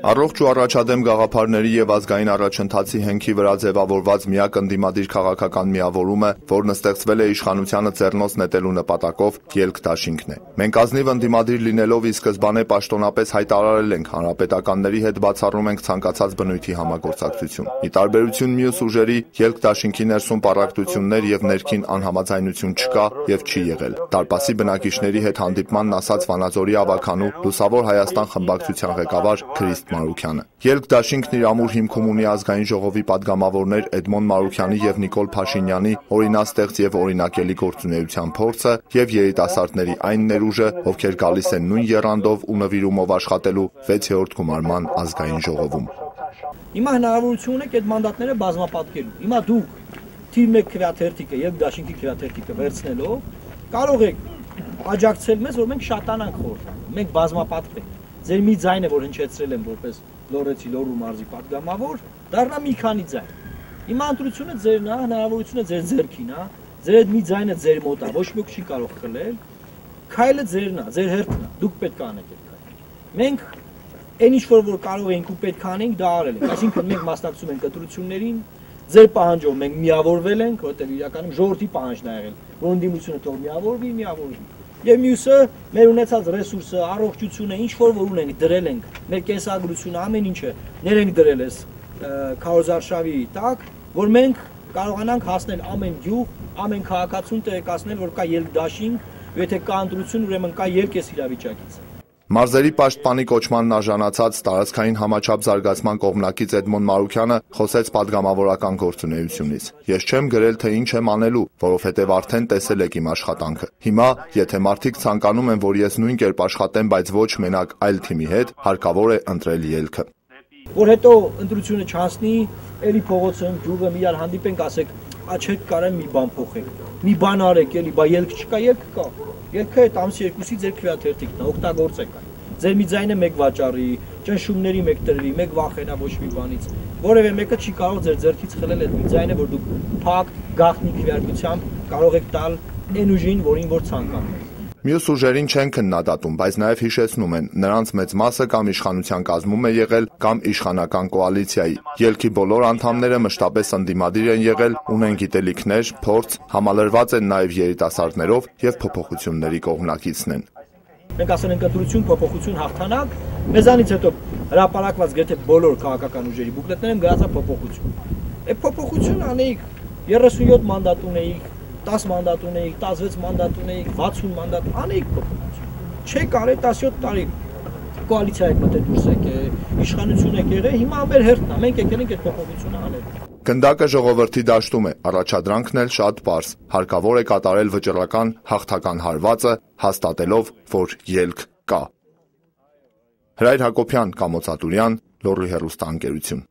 Առողջ ու առաջադեմ գաղափարների եւ ազգային առաջընթացի հենքի վրա ձևավորված միակ ընդդիմադիր քաղաքական միավորումը, որն ստեղծվել է իշխանությանը ձեռնոց նետելու նպատակով, ելք դաշինքն է։ Մենք ազնիվ ընդդիմադիր լինելով ի սկզբանե պաշտոնապես հայտարարել ենք հանրապետականների հետ բացառում ենք ցանկացած բնույթի համագործակցություն։ Ի տարբերություն մյուս ուժերի, ելք դաշինքի ներսում պարակտություններ եւ ներքին անհամաձայնություն չկա եւ չի եղել։ Դարպասի բնակիչների հետ հանդիպմանն ասաց Վանաձորի ավականու Լուսավոր Հայաստան խմբակցության ղեկավար Քրիստ Սովեստ Մարուկյանը։ Երկդաշինքն իր ամուր հիմքում ունի ազգային ժողովի падգամավորներ Էդմոն Մարուկյանի եւ Նիկոլ Փաշինյանի օրինաստեղծ եւ օրինակելի գործունեության փորձը եւ երիտասարդների այն ներուժը, ովքեր գալիս են նույն եռանդով ու նվիրումով աշխատելու 6-րդ գումարման ազգային ժողովում։ Հիմա հնարավորություն եք այդ մանդատները բազմապատկելու։ Հիմա դուք թիմ 1 քրեաթերթիկը եւ դաշինքի քրեաթերթիկը վերցնելով կարող եք աջակցել մեզ, որ մենք շատանանք խորտ։ Մենք բազմապատկենք ձեր մի ձայնը որ հնչեցրել եմ որպես լորեցի լորու մարզի պատգամավոր, դառնա մի քանի ձայն։ Հիմա ընտրությունը ձերն է, հնարավորությունը ձեր ձեռքին է, ձեր այդ մի ձայնը ձեր մոտ է, ոչ մեկ չի կարող խլել։ Քայլը ձերն է, ձեր հերթն է, դուք պետք է անեք այդ քայլը։ Մենք այն ինչ որ որ կարող ենք ու պետք է անենք, դա արել ենք։ Այսինքն մենք մասնակցում ենք ընտրություններին, ձեր պահանջով մենք միավորվել ենք, որտեղ իրականում ժողովրդի պահանջն է եղել, որ ընդդիմությունը թող միավորվի, միավորվի եւ մյուսը մեր ունեցած ռեսուրսը, առողջությունը, ինչ որ որ ունենք, դրել ենք, մեր կենսագրությունը, ամեն ինչը ներենք դրել էս քարոզարշավի տակ, որ մենք կարողանանք հասնել ամեն գյուղ, ամեն քաղաքացուն տեղեկացնել, որ կա ելքդաշինք, եթե կա ընտրություն, ուրեմն կա ելք էս իրավիճակից։ Մարզերի պաշտպանի կոչմանն արժանացած տարածքային համաչափ զարգացման կողմնակից Էդմոն Մարուկյանը խոսեց падգամավորական գործունեությունից։ Ես չեմ գրել, թե ինչ եմ անելու, որովհետև արդեն տեսել եք իմ աշխատանքը։ Հիմա, եթե մարդիկ ցանկանում են, որ ես նույն կերպ աշխատեմ, բայց ոչ մենակ այլ թիմի հետ, հարկավոր է ընտրել ելքը։ Որ հետո ընտրությունը չհասնի, ելի փողոցում գյուղը մի հանդիպենք, ասեք, «Ա չեք կարա մի բան փոխենք»։ Մի բան արեք, էլի, բա ելք չկա, ելք կա։ ելք կա Ելքը այդ ամսի երկուսի ձեր քվեաթերթիկն է, օգտագործեք այն։ Ձեր մի ձայնը մեկ վաճառի, ճնշումների մեկ տրվի, մեկ վախենա ոչ մի բանից։ Որևէ մեկը չի կարող ձեր ձեռքից խլել այդ մի ձայնը, որ դուք փակ գաղտնի քվեարկությամբ կարող եք տալ այն ուժին, որին որ ցանկանում եք։ Մյուս ուժերին չեն քննադատում, բայց նաև հիշեցնում են, նրանց մեծ մասը կամ իշխանության կազմում է եղել, կամ իշխանական կոալիցիայի։ Ելքի բոլոր անդամները մշտապես ընդդիմադիր են եղել, ունեն գիտելիքներ, փորձ, համալրված են նաև երիտասարդներով եւ փոփոխությունների կողմնակիցն են։ Մենք ասել ենք ընտրություն, փոփոխություն, հաղթանակ, մեզանից հետո հրապարակված գրեթե բոլոր քաղաքական ուժերի բուկլետներում գրած է փոփոխություն։ Այդ փոփոխություն անեիք 37 մանդատ ունեիք, 10 մանդատ ունեիք, 16 մանդատ ունեիք, 60 մանդատ, անեիք փոփոխություն։ Չեք արել 17 տարի կոալիցիա եք մտել դուրս եկել, իշխանություն եք եղել, հիմա մեր հերթն է, մենք եկել ենք այդ փոփոխությունը անել։ Գնդակը ժողովրդի դաշտում է, առաջադրանքն էլ շատ པարս։ Հարկավոր է կատարել վճռական հաղթական հարվածը, հաստատելով, որ ելք կա։ Հրայր Հակոբյան, Կամոց Ատուրյան, Լոռի հերոստանգերություն։